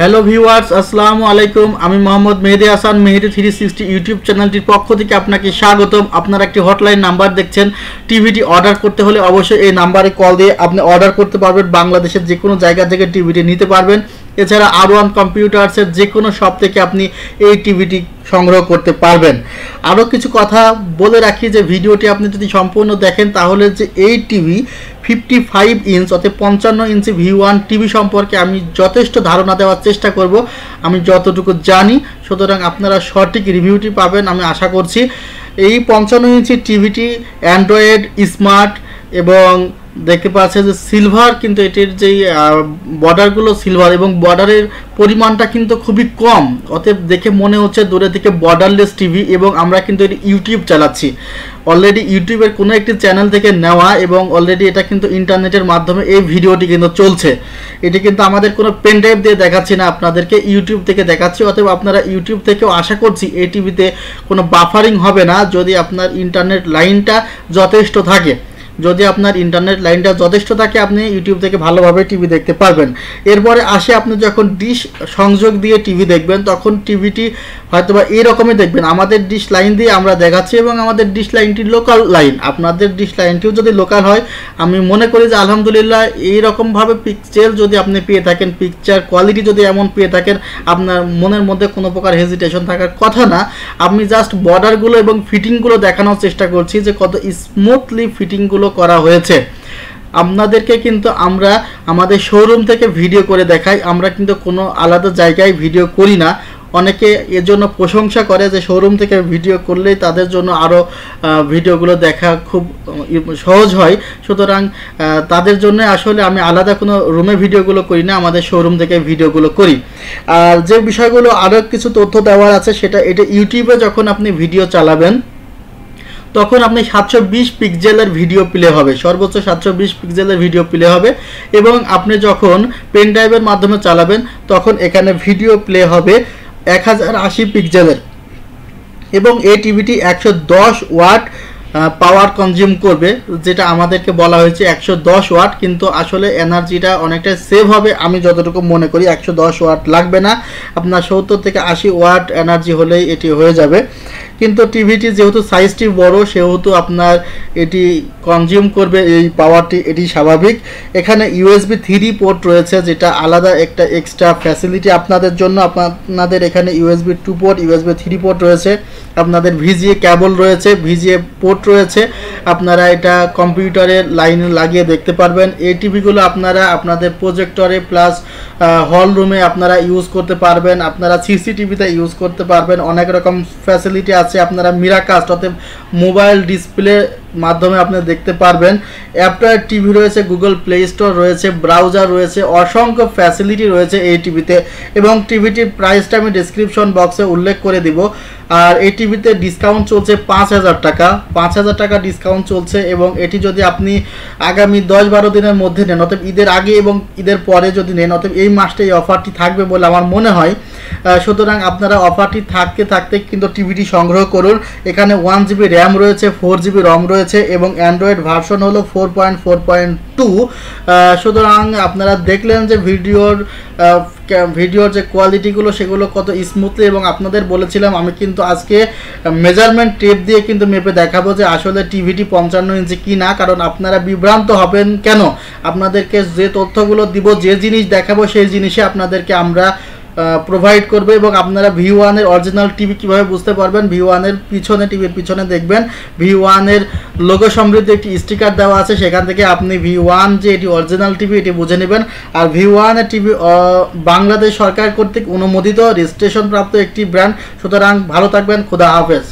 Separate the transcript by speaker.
Speaker 1: Hello viewers আসসালামু আলাইকুম আমি Mohammad Mehedi Hasan, Mehedi three sixty YouTube চ্যানেলটির পক্ষ থেকে আপনাকে স্বাগতম। আপনার একটি হটলাইন নাম্বার দেখছেন। টিভিটি অর্ডার করতে হলে অবশ্যই এই নাম্বারে কল দিয়ে আপনি অর্ডার করতে পারবেন। বাংলাদেশের যে কোনো জায়গা থেকে টিভিটি নিতে পারবেন। এছাড়া আর ওয়ান কম্পিউটার্সের যে কোনো শপ থেকে আপনি এই টিভিটি সংগ্রহ করতে পারবেন। আরও কিছু কথা বলে রাখি যে, ভিডিওটি আপনি যদি সম্পূর্ণ দেখেন, তাহলে যে এই টিভি ফিফটি ফাইভ ইঞ্চ অর্থাৎ পঞ্চান্ন ইঞ্চি ভি ওয়ান টিভি সম্পর্কে আমি যথেষ্ট ধারণা দেওয়ার চেষ্টা করব। আমি যতটুকু জানি, সুতরাং আপনারা সঠিক রিভিউটি পাবেন আমি আশা করছি। এই পঞ্চান্ন ইঞ্চি টিভিটি অ্যান্ড্রয়েড স্মার্ট এবং দেখতে পাচ্ছে যে সিলভার কিন্তু এটির যেই বর্ডারগুলো সিলভার এবং বর্ডারের পরিমাণটা কিন্তু খুবই কম। অতএব দেখে মনে হচ্ছে দূরে থেকে বর্ডারলেস টিভি এবং আমরা কিন্তু এটি ইউটিউব চালাচ্ছি। অলরেডি ইউটিউবের কোনো একটি চ্যানেল থেকে নেওয়া এবং অলরেডি এটা কিন্তু ইন্টারনেটের মাধ্যমে এই ভিডিওটি কিন্তু চলছে। এটি কিন্তু আমাদের কোনো পেন ড্রাইভ দিয়ে দেখাচ্ছি না, আপনাদেরকে ইউটিউব থেকে দেখাচ্ছি। অতএব আপনারা ইউটিউব থেকেও আশা করছি এই টিভিতে কোনো বাফারিং হবে না, যদি আপনার ইন্টারনেট লাইনটা যথেষ্ট থাকে। যদি আপনার ইন্টারনেট লাইনটা যথেষ্ট থাকে, আপনি ইউটিউব থেকে ভালোভাবে টিভি দেখতে পারবেন। এরপরে আসে আপনি যখন ডিশ সংযোগ দিয়ে টিভি দেখবেন, তখন টিভিটি হয়তো বা এইরকমই দেখবেন। আমাদের ডিশ লাইন দিয়ে আমরা দেখাচ্ছি এবং আমাদের ডিশ লাইনটি লোকাল লাইন আপনাদের ডিশ লাইনটিও যদি লোকাল হয়, আমি মনে করি যে আলহামদুলিল্লাহ এইরকমভাবে পিকচার যদি আপনি পেয়ে থাকেন পিকচার কোয়ালিটি যদি এমন পেয়ে থাকেন, আপনার মনের মধ্যে কোনো প্রকার হেজিটেশন থাকার কথা না। আমি জাস্ট বর্ডারগুলো এবং ফিটিংগুলো দেখানোর চেষ্টা করছি যে কত স্মুথলি ফিটিংগুলো করা হয়েছে। আপনাদেরকে কিন্তু আমরা আমাদের শোরুম থেকে ভিডিও করে দেখাই। আমরা কিন্তু কোনো আলাদা জায়গায় ভিডিও করি না। অনেকে এর জন্য প্রশংসা করে যে শোরুম থেকে ভিডিও করলেই তাদের জন্য আরও ভিডিওগুলো দেখা খুব সহজ হয়। সুতরাং তাদের জন্য আসলে আমি আলাদা কোনো রুমে ভিডিওগুলো করি না। আমাদের শোরুম থেকে ভিডিওগুলো করি। আর যে বিষয়গুলো আরও কিছু তথ্য দেওয়ার আছে, সেটা এটা ইউটিউবে যখন আপনি ভিডিও চালাবেন তখন আপনি সাতশো বিশ পিক্সেলের ভিডিও প্লে হবে। সর্বোচ্চ সাতশো বিশ পিক্সেলের ভিডিও প্লে হবে এবং আপনি যখন পেন ড্রাইভের মাধ্যমে চালাবেন, তখন এখানে ভিডিও প্লে হবে এক হাজার আশি পিক্সেলের এবং এই টিভিটি একশো দশ ওয়াট পাওয়ার কনজিউম করবে, যেটা আমাদেরকে বলা হয়েছে একশো দশ ওয়াট, কিন্তু আসলে এনার্জিটা অনেকটা সেভ হবে, আমি যতটুকু মনে করি একশো দশ ওয়াট লাগবে না। আপনার সত্তর থেকে আশি ওয়াট এনার্জি হলেই এটি হয়ে যাবে। কিন্তু টিভিটি যেহেতু সাইজটি বড়, সেহেতু আপনার এটি কনজিউম করবে, এই পাওয়ারটি এটি স্বাভাবিক। এখানে ইউএসবি থ্রি পোর্ট রয়েছে, যেটা আলাদা একটা এক্সট্রা ফ্যাসিলিটি আপনাদের জন্য। আপনাদের এখানে USB two port USB three port রয়েছে। আপনাদের ভিজিএ ক্যাবল রয়েছে ভিজিএ পোর্ট রয়েছে। আপনারা এটা কম্পিউটারে লাইন লাগিয়ে দেখতে পারবেন। এই টিভিগুলো আপনারা আপনাদের প্রজেক্টরে প্লাস হল রুমে আপনারা ইউজ করতে পারবেন। আপনারা সিসিটিভিতে ইউজ করতে পারবেন। অনেক রকম ফ্যাসিলিটি আছে। আপনারা মিরাকাস্ট অর্থাৎ মোবাইল ডিসপ্লে মাধ্যমে আপনি দেখতে পারবেন। অ্যাপটার টিভি রয়েছে গুগল প্লে স্টোর রয়েছে ব্রাউজার রয়েছে, অসংখ্য ফ্যাসিলিটি রয়েছে এই টিভিতে এবং টিভিটির প্রাইসটা আমি ডিসক্রিপশন বক্সে উল্লেখ করে দিব। আর এই টিভিতে ডিসকাউন্ট চলছে পাঁচ হাজার টাকা। পাঁচ হাজার টাকা ডিসকাউন্ট চলছে এবং এটি যদি আপনি আগামী দশ বারো দিনের মধ্যে নেন, অতএব ঈদের আগে এবং ঈদের পরে যদি নেন, অতএব এই মাসটা এই অফারটি থাকবে বলে আমার মনে হয়। সুতরাং আপনারা অফারটি থাকতে থাকতে কিন্তু টিভিটি সংগ্রহ করুন। এখানে ওয়ান জিবি র্যাম রয়েছে ফোর জিবি রম রয়েছে এবং অ্যান্ড্রয়েড ভার্সন হলো four point four point two সুতরাং আপনারা দেখলেন যে ভিডিওর ভিডিওর যে কোয়ালিটিগুলো সেগুলো কত স্মুথলি এবং আপনাদের বলেছিলাম, আমি কিন্তু আজকে মেজারমেন্ট টেপ দিয়ে কিন্তু মেপে দেখাবো যে আসলে টিভিটি পঞ্চান্ন ইঞ্চি কি না কারণ আপনারা বিভ্রান্ত হবেন কেন? আপনাদেরকে যে তথ্যগুলো দিব, যে জিনিস দেখাবো সেই জিনিসে আপনাদেরকে আমরা প্রোভাইড করবে এবং আপনারা ভি ওয়ানের অরিজিনাল টিভি কীভাবে বুঝতে পারবেন? ভি ওয়ানের পিছনে টিভির পিছনে দেখবেন। ভি ওয়ানের লোগো সমৃদ্ধ একটি স্টিকার দেওয়া আছে। সেখান থেকে আপনি ভি ওয়ান যে এটি অরিজিনাল টিভি এটি বুঝে নেবেন। আর ভি ওয়ানের টিভি বাংলাদেশ সরকার কর্তৃক অনুমোদিত রেজিস্ট্রেশন প্রাপ্ত একটি ব্র্যান্ড সুতরাং ভালো থাকবেন। খুদা হাফেজ।